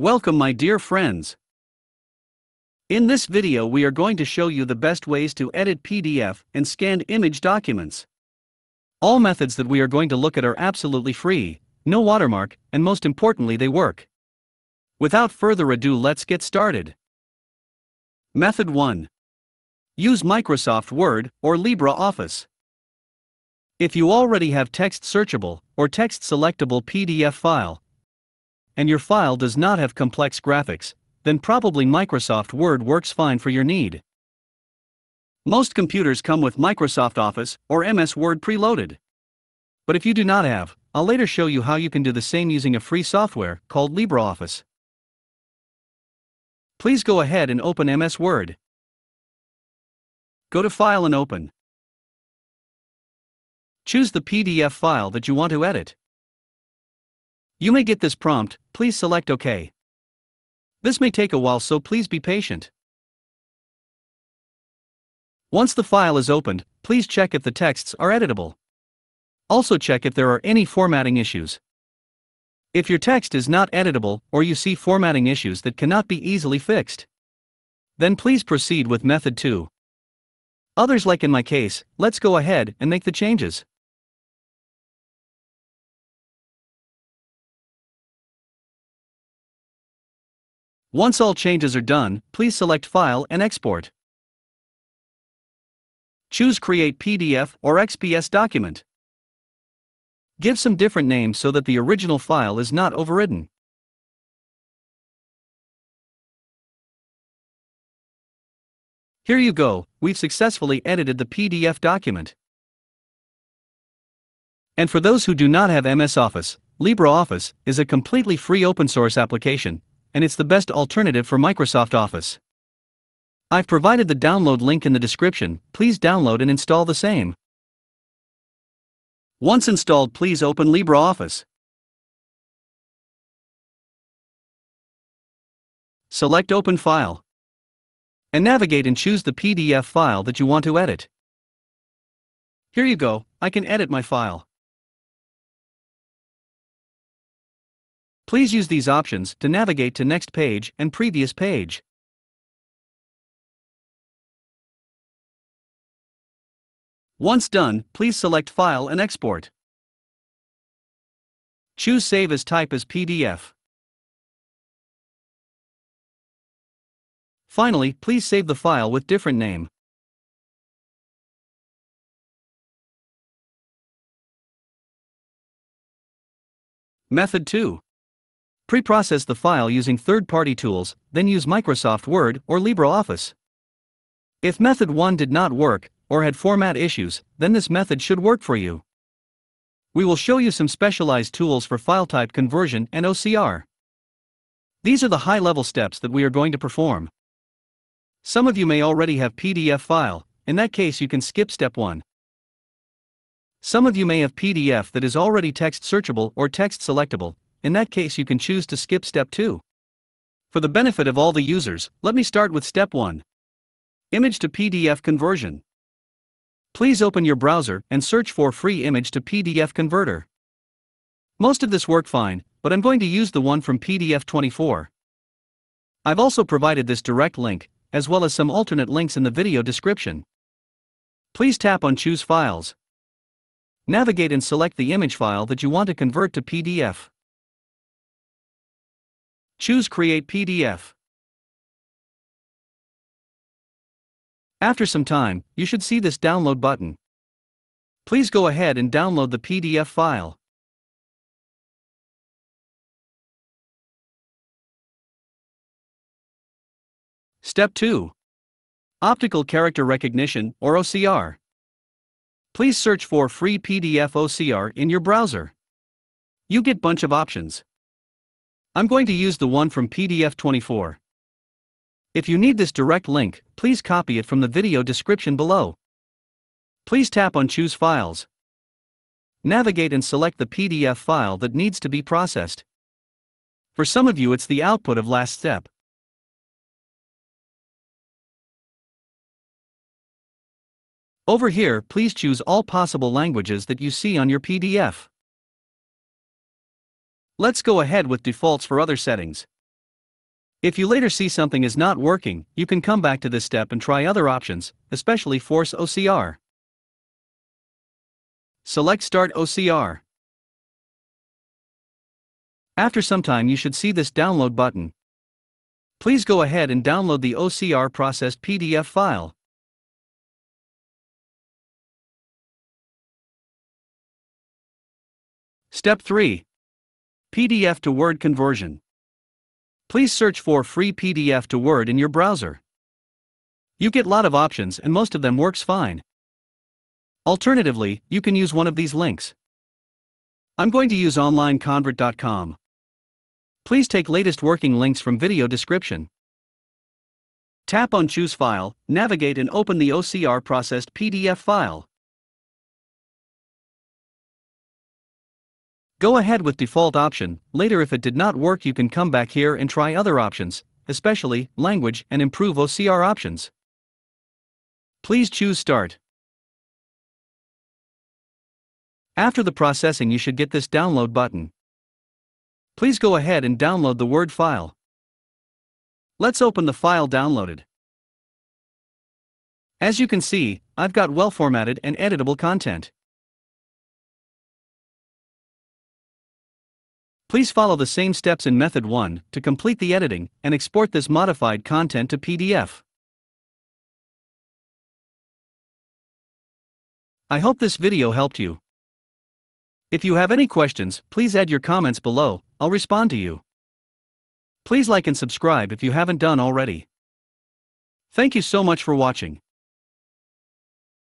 Welcome my dear friends. In this video we are going to show you the best ways to edit PDF and scanned image documents. All methods that we are going to look at are absolutely free, no watermark, and most importantly they work. Without further ado let's get started. Method 1. Use Microsoft Word or LibreOffice. If you already have text searchable or text selectable PDF file, and your file does not have complex graphics, then probably Microsoft Word works fine for your need. Most computers come with Microsoft Office or MS Word preloaded. But if you do not have, I'll later show you how you can do the same using a free software called LibreOffice. Please go ahead and open MS Word. Go to File and Open. Choose the PDF file that you want to edit. You may get this prompt, please select OK. This may take a while so please be patient. Once the file is opened, please check if the texts are editable. Also check if there are any formatting issues. If your text is not editable or you see formatting issues that cannot be easily fixed, then please proceed with method 2. Others like in my case, let's go ahead and make the changes. Once all changes are done, please select File and Export. Choose Create PDF or XPS document. Give some different names so that the original file is not overridden. Here you go, we've successfully edited the PDF document. And for those who do not have MS Office, LibreOffice is a completely free open source application and it's the best alternative for Microsoft Office. I've provided the download link in the description, please download and install the same. Once installed please open LibreOffice. Select Open File. And navigate and choose the PDF file that you want to edit. Here you go, I can edit my file. Please use these options to navigate to next page and previous page. Once done, please select File and Export. Choose Save as Type as PDF. Finally, please save the file with different name. Method 2. Pre-process the file using third-party tools, then use Microsoft Word or LibreOffice. If method 1 did not work, or had format issues, then this method should work for you. We will show you some specialized tools for file type conversion and OCR. These are the high-level steps that we are going to perform. Some of you may already have PDF file, in that case you can skip step 1. Some of you may have PDF that is already text searchable or text selectable, in that case you can choose to skip step 2. For the benefit of all the users, let me start with step 1. Image to PDF conversion. Please open your browser and search for free image to PDF converter. Most of this worked fine, but I'm going to use the one from PDF24. I've also provided this direct link, as well as some alternate links in the video description. Please tap on Choose Files. Navigate and select the image file that you want to convert to PDF. Choose Create PDF. After some time, you should see this download button. Please go ahead and download the PDF file. Step 2. Optical Character Recognition or OCR. Please search for free PDF OCR in your browser. You get bunch of options. I'm going to use the one from PDF24. If you need this direct link, please copy it from the video description below. Please tap on Choose Files. Navigate and select the PDF file that needs to be processed. For some of you it's the output of last step. Over here please choose all possible languages that you see on your PDF. Let's go ahead with defaults for other settings. If you later see something is not working, you can come back to this step and try other options, especially Force OCR. Select Start OCR. After some time you should see this download button. Please go ahead and download the OCR processed PDF file. Step 3. PDF to Word conversion. Please search for free PDF to Word in your browser. You get lot of options and most of them works fine. Alternatively, you can use one of these links. I'm going to use onlineconvert.com. Please take latest working links from video description. Tap on Choose File, navigate and open the OCR processed PDF file. Go ahead with default option, later if it did not work you can come back here and try other options, especially language and improve OCR options. Please choose Start. After the processing you should get this download button. Please go ahead and download the Word file. Let's open the file downloaded. As you can see, I've got well formatted and editable content. Please follow the same steps in Method 1 to complete the editing and export this modified content to PDF. I hope this video helped you. If you have any questions, please add your comments below, I'll respond to you. Please like and subscribe if you haven't done already. Thank you so much for watching.